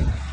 Argentina.